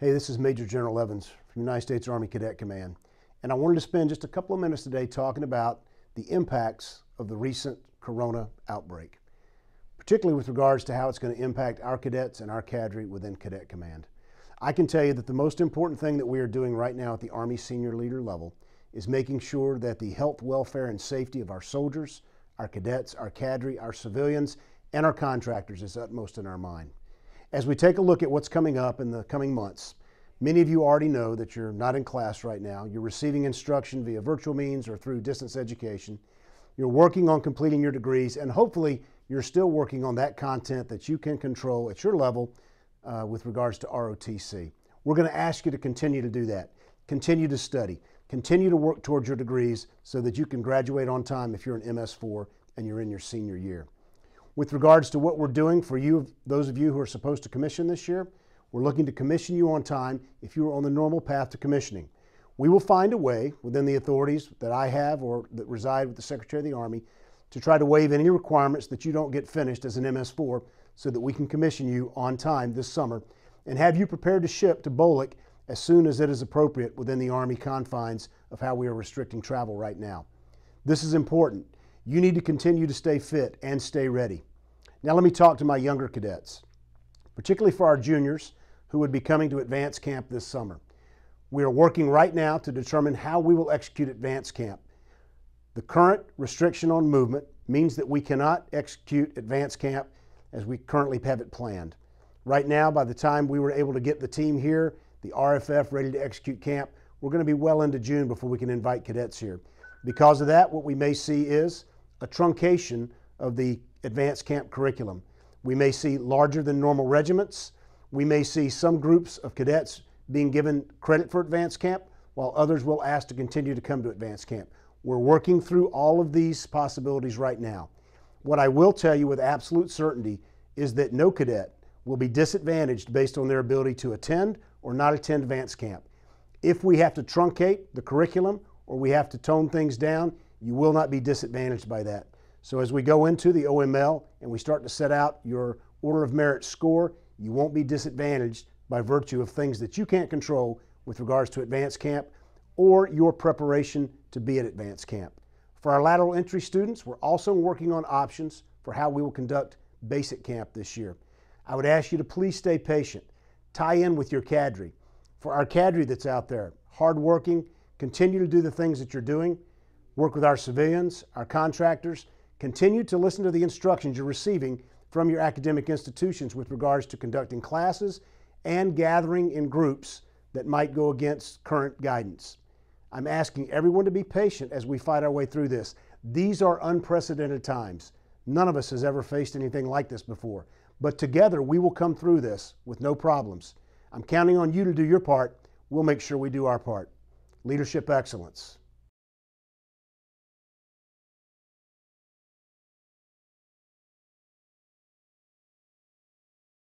Hey, this is Major General Evans from United States Army Cadet Command, and I wanted to spend just a couple of minutes today talking about the impacts of the recent corona outbreak, particularly with regards to how it's going to impact our cadets and our cadre within Cadet Command. I can tell you that the most important thing that we are doing right now at the Army senior leader level is making sure that the health, welfare, and safety of our soldiers, our cadets, our cadre, our civilians, and our contractors is utmost in our mind. As we take a look at what's coming up in the coming months, many of you already know that you're not in class right now. You're receiving instruction via virtual means or through distance education. You're working on completing your degrees, and hopefully, you're still working on that content that you can control at your level uh, with regards to ROTC. We're going to ask you to continue to do that. Continue to study. Continue to work towards your degrees so that you can graduate on time if you're an MS4 and you're in your senior year. With regards to what we're doing for you, those of you who are supposed to commission this year, we're looking to commission you on time if you are on the normal path to commissioning. We will find a way within the authorities that I have or that reside with the Secretary of the Army to try to waive any requirements that you don't get finished as an MS4 so that we can commission you on time this summer and have you prepared to ship to BOLC as soon as it is appropriate within the Army confines of how we are restricting travel right now. This is important. You need to continue to stay fit and stay ready. Now, let me talk to my younger cadets, particularly for our juniors who would be coming to advance camp this summer. We are working right now to determine how we will execute advance camp. The current restriction on movement means that we cannot execute advance camp as we currently have it planned. Right now, by the time we were able to get the team here, the RFF ready to execute camp, we're going to be well into June before we can invite cadets here. Because of that, what we may see is a truncation of the advanced camp curriculum. We may see larger than normal regiments. We may see some groups of cadets being given credit for advanced camp, while others will ask to continue to come to advanced camp. We're working through all of these possibilities right now. What I will tell you with absolute certainty is that no cadet will be disadvantaged based on their ability to attend or not attend advanced camp. If we have to truncate the curriculum or we have to tone things down, you will not be disadvantaged by that. So as we go into the OML and we start to set out your order of merit score, you won't be disadvantaged by virtue of things that you can't control with regards to advanced camp or your preparation to be at advanced camp. For our lateral entry students, we're also working on options for how we will conduct basic camp this year. I would ask you to please stay patient. Tie in with your cadre. For our cadre that's out there, hardworking, continue to do the things that you're doing. Work with our civilians, our contractors. Continue to listen to the instructions you're receiving from your academic institutions with regards to conducting classes and gathering in groups that might go against current guidance. I'm asking everyone to be patient as we fight our way through this. These are unprecedented times. None of us has ever faced anything like this before. But together we will come through this with no problems. I'm counting on you to do your part. We'll make sure we do our part. Leadership excellence.